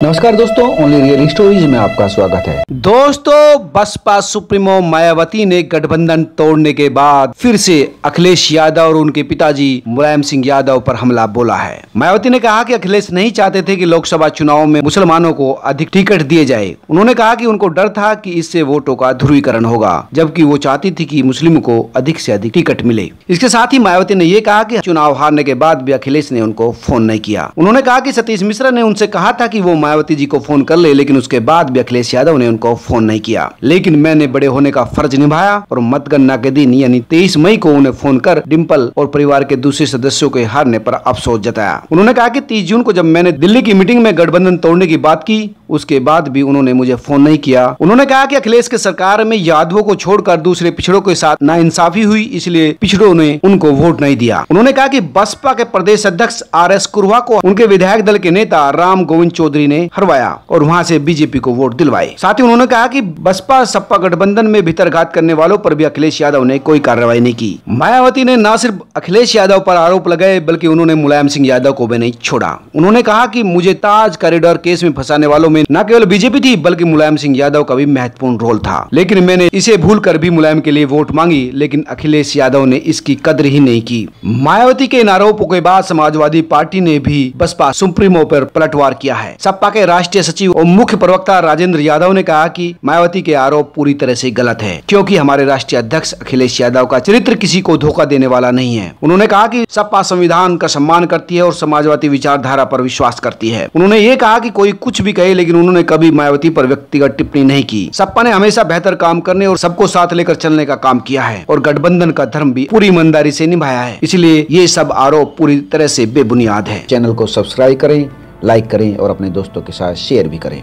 नमस्कार दोस्तों only real stories में आपका स्वागत है। दोस्तों, बसपा सुप्रीमो मायावती ने गठबंधन तोड़ने के बाद फिर से अखिलेश यादव और उनके पिताजी मुलायम सिंह यादव पर हमला बोला है। मायावती ने कहा कि अखिलेश नहीं चाहते थे कि लोकसभा चुनाव में मुसलमानों को अधिक टिकट दिए जाए। उन्होंने कहा कि उनको डर था कि इससे वोटों का ध्रुवीकरण होगा, जबकि वो चाहती थी कि मुस्लिम को अधिक से अधिक टिकट मिले। इसके साथ ही मायावती ने ये कहा कि चुनाव हारने के बाद भी अखिलेश ने उनको फ़ोन नहीं किया। उन्होंने कहा की सतीश मिश्रा ने उनसे कहा था की वो मायावती जी को फ़ोन कर ले, लेकिन उसके बाद भी अखिलेश यादव ने उनको फ़ोन नहीं किया। लेकिन मैंने बड़े होने का फ़र्ज़ निभाया और मतगणना के दिन, यानी तेईस मई को उन्हें फ़ोन कर डिम्पल और परिवार के दूसरे सदस्यों के हारने पर अफसोस जताया। उन्होंने कहा की तीस जून को जब मैंने दिल्ली की मीटिंग में गठबंधन तोड़ने की बात की, उसके बाद भी उन्होंने मुझे फ़ोन नहीं किया। उन्होंने कहा कि अखिलेश के सरकार में यादवों को छोड़कर दूसरे पिछड़ों के साथ नाइंसाफी हुई, इसलिए पिछड़ों ने उनको वोट नहीं दिया। उन्होंने कहा कि बसपा के प्रदेश अध्यक्ष आर एस कुरवा को उनके विधायक दल के नेता राम गोविंद चौधरी ने हरवाया और वहाँ से बीजेपी को वोट दिलवाए। साथ ही उन्होंने कहा कि बसपा, सपा गठबंधन में भीतरघात करने वालों पर भी अखिलेश यादव ने कोई कार्रवाई नहीं की। मायावती ने न सिर्फ़ अखिलेश यादव पर आरोप लगाए, बल्कि उन्होंने मुलायम सिंह यादव को भी नहीं छोड़ा। उन्होंने कहा कि मुझे ताज कॉरिडोर केस में फंसाने वालों में न केवल बीजेपी थी, बल्कि मुलायम सिंह यादव का भी महत्वपूर्ण रोल था। लेकिन मैंने इसे भूल कर भी मुलायम के लिए वोट मांगी, लेकिन अखिलेश यादव ने इसकी कदर ही नहीं की। मायावती के इन आरोपों के बाद समाजवादी पार्टी ने भी बसपा सुप्रीमो पर पलटवार किया है। सपा के राष्ट्रीय सचिव और मुख्य प्रवक्ता राजेंद्र यादव ने कहा कि मायावती के आरोप पूरी तरह से गलत है, क्योंकि हमारे राष्ट्रीय अध्यक्ष अखिलेश यादव का चरित्र किसी को धोखा देने वाला नहीं है। उन्होंने कहा कि सपा संविधान का सम्मान करती है और समाजवादी विचारधारा पर विश्वास करती है। उन्होंने ये कहा कि कोई कुछ भी कहे, लेकिन उन्होंने कभी मायावती पर व्यक्तिगत टिप्पणी नहीं की। सपा ने हमेशा बेहतर काम करने और सबको साथ लेकर चलने का काम किया है और गठबंधन का धर्म भी पूरी ईमानदारी से निभाया है। इसलिए ये सब आरोप पूरी तरह से बेबुनियाद है। चैनल को सब्सक्राइब करें लाइक करें और अपने दोस्तों के साथ शेयर भी करें।